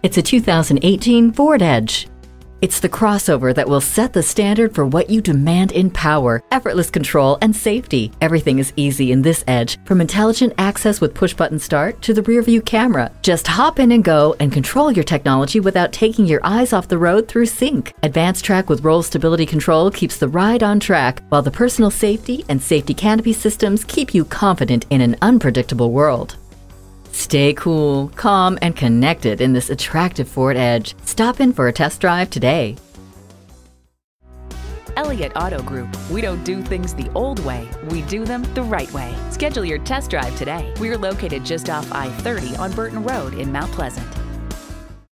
It's a 2018 Ford Edge. It's the crossover that will set the standard for what you demand in power, effortless control, and safety. Everything is easy in this Edge, from intelligent access with push button start to the rear view camera. Just hop in and go and control your technology without taking your eyes off the road through sync. AdvanceTrac with roll stability control keeps the ride on track, while the personal safety and safety canopy systems keep you confident in an unpredictable world. Stay cool, calm, and connected in this attractive Ford Edge. Stop in for a test drive today. Elliott Auto Group. We don't do things the old way, we do them the right way. Schedule your test drive today. We're located just off I 30 on Burton Road in Mount Pleasant.